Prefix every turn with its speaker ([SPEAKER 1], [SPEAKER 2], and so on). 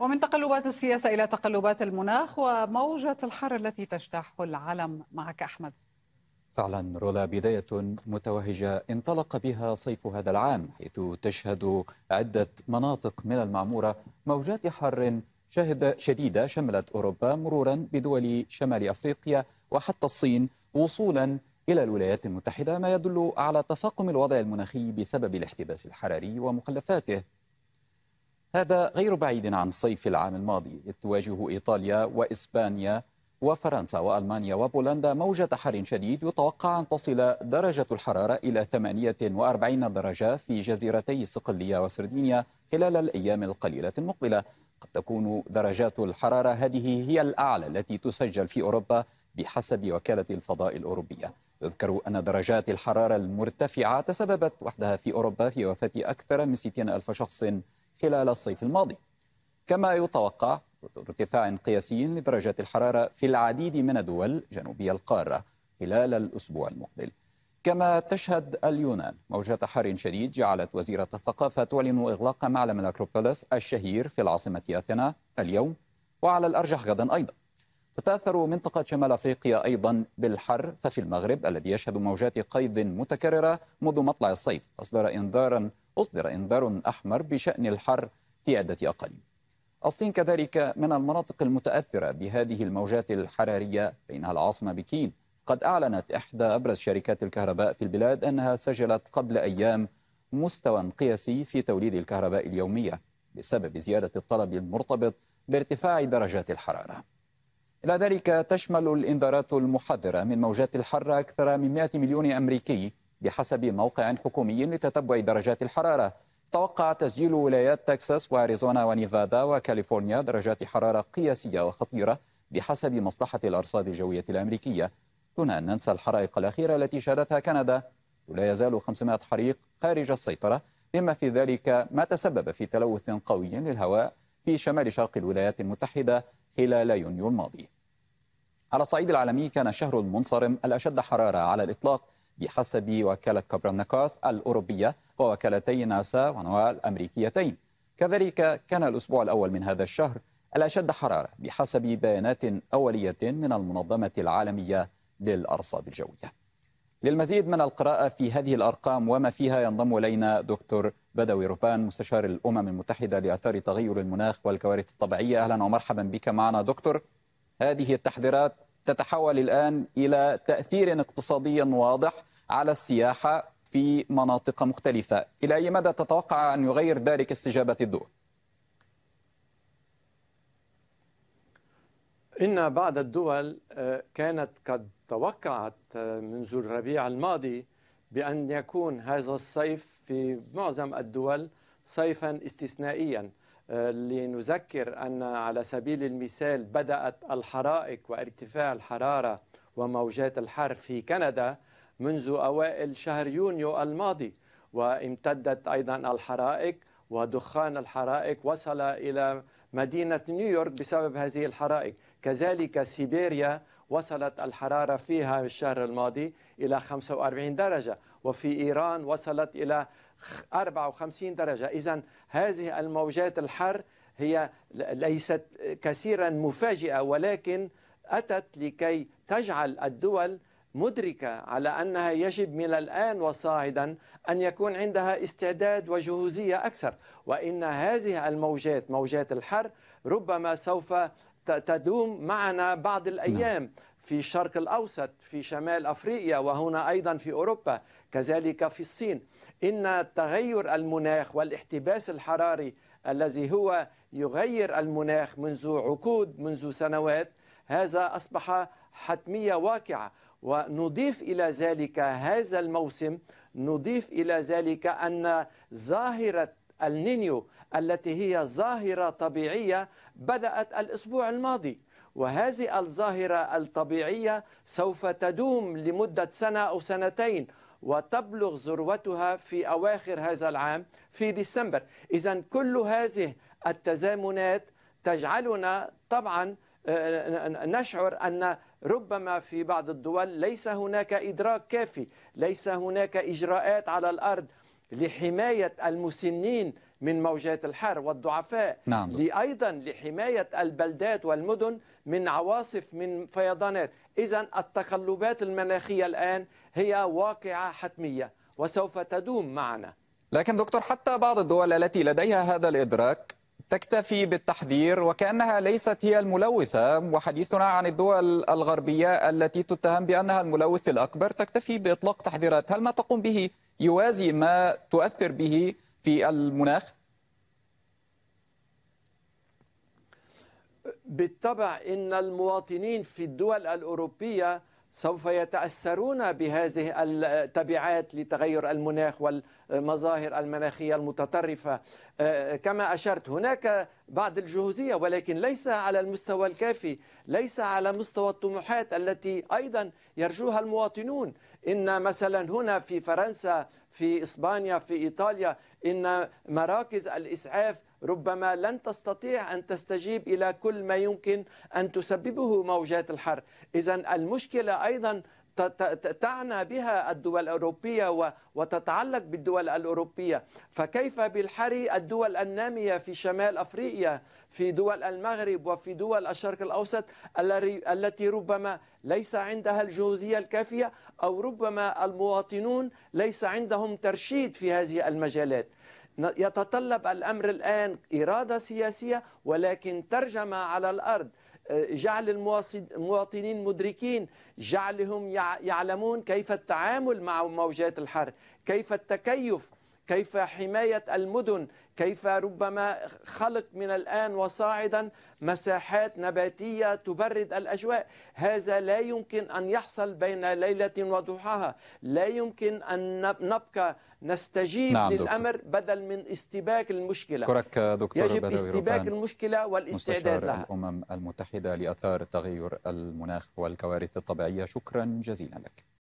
[SPEAKER 1] ومن تقلبات السياسة إلى تقلبات المناخ وموجة الحر التي تجتاح العالم معك أحمد.
[SPEAKER 2] فعلا رولا بداية متوهجة انطلق بها صيف هذا العام حيث تشهد عدة مناطق من المعمورة موجات حر شديدة شملت أوروبا مرورا بدول شمال أفريقيا وحتى الصين وصولا إلى الولايات المتحدة ما يدل على تفاقم الوضع المناخي بسبب الاحتباس الحراري ومخلفاته. هذا غير بعيد عن صيف العام الماضي إذ تواجه إيطاليا وإسبانيا وفرنسا وألمانيا وبولندا موجة حر شديد يتوقع أن تصل درجة الحرارة إلى 48 درجة في جزيرتي صقلية وسردينيا خلال الأيام القليلة المقبلة. قد تكون درجات الحرارة هذه هي الأعلى التي تسجل في أوروبا بحسب وكالة الفضاء الأوروبية. يذكر أن درجات الحرارة المرتفعة تسببت وحدها في أوروبا في وفاة أكثر من 60 ألف شخص خلال الصيف الماضي. كما يتوقع ارتفاع قياسي لدرجات الحرارة في العديد من دول جنوبي القارة خلال الأسبوع المقبل. كما تشهد اليونان موجة حر شديد جعلت وزيرة الثقافة تعلن إغلاق معلم الأكروبوليس الشهير في العاصمة أثينا اليوم وعلى الأرجح غدا أيضا. تتأثر منطقة شمال أفريقيا أيضا بالحر ففي المغرب الذي يشهد موجات قيض متكررة منذ مطلع الصيف أصدر إنذارا أصدر إنذار أحمر بشأن الحر في عدة أقاليم. الصين كذلك من المناطق المتأثرة بهذه الموجات الحرارية بينها العاصمة بكين. قد أعلنت إحدى أبرز شركات الكهرباء في البلاد أنها سجلت قبل أيام مستوى قياسي في توليد الكهرباء اليومية بسبب زيادة الطلب المرتبط بارتفاع درجات الحرارة. إلى ذلك تشمل الإنذارات المحذرة من موجات الحر أكثر من 100 مليون أمريكي بحسب موقع حكومي لتتبع درجات الحرارة. توقع تسجيل ولايات تكساس وأريزونا ونيفادا وكاليفورنيا درجات حرارة قياسية وخطيرة بحسب مصلحة الأرصاد الجوية الأمريكية. دون أن ننسى الحرائق الأخيرة التي شهدتها كندا. ولا يزال 500 حريق خارج السيطرة. بما في ذلك ما تسبب في تلوث قوي للهواء في شمال شرق الولايات المتحدة خلال يونيو الماضي. على الصعيد العالمي كان الشهر المنصرم الأشد حرارة على الإطلاق. بحسب وكالة كوبرنيكوس الأوروبية ووكالتي ناسا ونوال الأمريكيتين كذلك كان الأسبوع الأول من هذا الشهر الأشد حرارة بحسب بيانات أولية من المنظمة العالمية للأرصاد الجوية. للمزيد من القراءة في هذه الأرقام وما فيها ينضم إلينا دكتور بدوي روبان مستشار الأمم المتحدة لأثار تغير المناخ والكوارث الطبيعية. أهلا ومرحبا بك معنا دكتور. هذه التحذيرات تتحول الآن إلى تأثير اقتصادي واضح على السياحة في مناطق مختلفة إلى أي مدى تتوقع أن يغير ذلك استجابة الدول؟
[SPEAKER 3] إن بعض الدول آه، كانت قد توقعت آه، منذ الربيع الماضي بأن يكون هذا الصيف في معظم الدول صيفا استثنائيا لنذكر أن على سبيل المثال بدأت الحرائق وارتفاع الحرارة وموجات الحر في كندا منذ أوائل شهر يونيو الماضي وامتدت أيضا الحرائق ودخان الحرائق وصل إلى مدينة نيويورك بسبب هذه الحرائق. كذلك سيبيريا وصلت الحرارة فيها الشهر الماضي إلى 45 درجة وفي إيران وصلت إلى 54 درجة. إذا هذه الموجات الحر هي ليست كثيرا مفاجئة ولكن أتت لكي تجعل الدول مدركة على أنها يجب من الآن وصاعدا أن يكون عندها استعداد وجهوزية أكثر. وإن هذه الموجات موجات الحر ربما سوف تدوم معنا بعض الأيام. نعم. في الشرق الأوسط في شمال أفريقيا وهنا أيضا في أوروبا كذلك في الصين. إن تغير المناخ والاحتباس الحراري الذي هو يغير المناخ منذ عقود منذ سنوات هذا أصبح حتمية واقعة. ونضيف إلى ذلك هذا الموسم نضيف إلى ذلك أن ظاهرة النينيو التي هي ظاهرة طبيعية بدأت الأسبوع الماضي. وهذه الظاهرة الطبيعية سوف تدوم لمدة سنة أو سنتين وتبلغ ذروتها في أواخر هذا العام في ديسمبر. إذا كل هذه التزامنات تجعلنا طبعا آه، نشعر أن ربما في بعض الدول ليس هناك إدراك كافي ليس هناك إجراءات على الأرض لحماية المسنين من موجات الحر والضعفاء
[SPEAKER 2] نعم. دكتور.
[SPEAKER 3] أيضا لحماية البلدات والمدن من عواصف من فيضانات. إذا التقلبات المناخية الآن هي واقعة حتمية وسوف تدوم معنا.
[SPEAKER 2] لكن دكتور حتى بعض الدول التي لديها هذا الإدراك تكتفي بالتحذير وكأنها ليست هي الملوثة. وحديثنا عن الدول الغربية التي تتهم بأنها الملوث الأكبر تكتفي بإطلاق تحذيرات. هل ما تقوم به يوازي ما تؤثر به في المناخ؟
[SPEAKER 3] بالطبع إن المواطنين في الدول الأوروبية سوف يتأثرون بهذه التبعات لتغير المناخ والمظاهر المناخية المتطرفة. آه، كما أشرت هناك بعض الجهوزية ولكن ليس على المستوى الكافي ليس على مستوى الطموحات التي أيضا يرجوها المواطنون. إن مثلا هنا في فرنسا في إسبانيا في إيطاليا إن مراكز الإسعاف ربما لن تستطيع أن تستجيب إلى كل ما يمكن أن تسببه موجات الحر. إذا المشكلة أيضا تعنى بها الدول الأوروبية وتتعلق بالدول الأوروبية. فكيف بالحري الدول النامية في شمال أفريقيا في دول المغرب وفي دول الشرق الأوسط التي ربما ليس عندها الجوزية الكافية أو ربما المواطنون ليس عندهم ترشيد في هذه المجالات؟ يتطلب الأمر الآن إرادة سياسية ولكن ترجمة على الأرض آه، جعل المواطنين مدركين جعلهم يعلمون كيف التعامل مع موجات الحر كيف التكيف كيف حماية المدن كيف ربما خلق من الآن وصاعدا مساحات نباتية تبرد الأجواء. هذا لا يمكن أن يحصل بين ليلة وضحاها. لا يمكن أن نبقى نستجيب نعم للأمر دكتور. بدل من استباك المشكلة.
[SPEAKER 2] أشكرك دكتور
[SPEAKER 3] يجب استباك المشكلة والاستعداد لها.
[SPEAKER 2] الأمم المتحدة لأثار تغير المناخ والكوارث الطبيعية. شكرا جزيلا لك.